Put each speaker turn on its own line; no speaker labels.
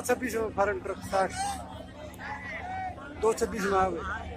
छब्बीस में फॉरन ट्रक साठ दो छब्बीस में आ गए।